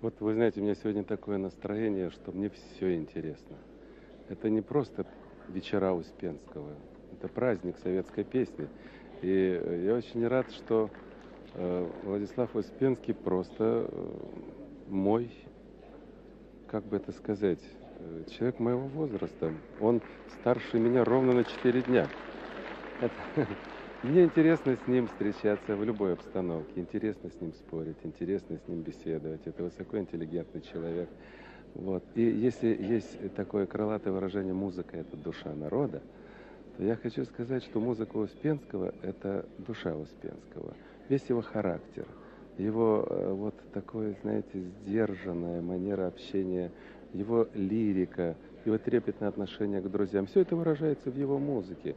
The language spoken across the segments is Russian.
Вот вы знаете, у меня сегодня такое настроение, что мне все интересно. Это не просто вечера Успенского, это праздник советской песни. И э, я очень рад, что э, Владислав Успенский просто э, мой, как бы это сказать, человек моего возраста. Он старше меня ровно на 4 дня. Это, мне интересно с ним встречаться в любой обстановке, интересно с ним спорить, интересно с ним беседовать. Это высокоинтеллигентный человек. Вот. И если есть такое крылатое выражение «музыка – это душа народа», то я хочу сказать, что музыка Успенского – это душа Успенского. Весь его характер, его э, вот такое, знаете, сдержанная манера общения, его лирика, его трепетное отношение к друзьям – все это выражается в его музыке.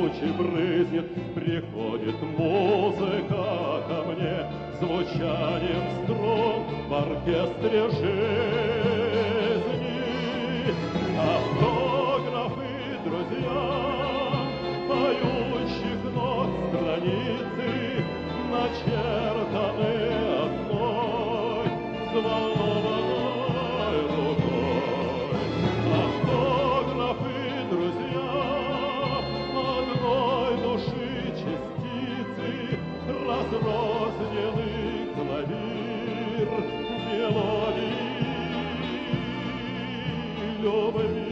тучи брызнет, приходит музыка ко мне, звучанием струн в оркестре жизни. Автографы, друзья, поющих ног страницы, начертаны одной звонкой. разрозненный клавир мелодии любви.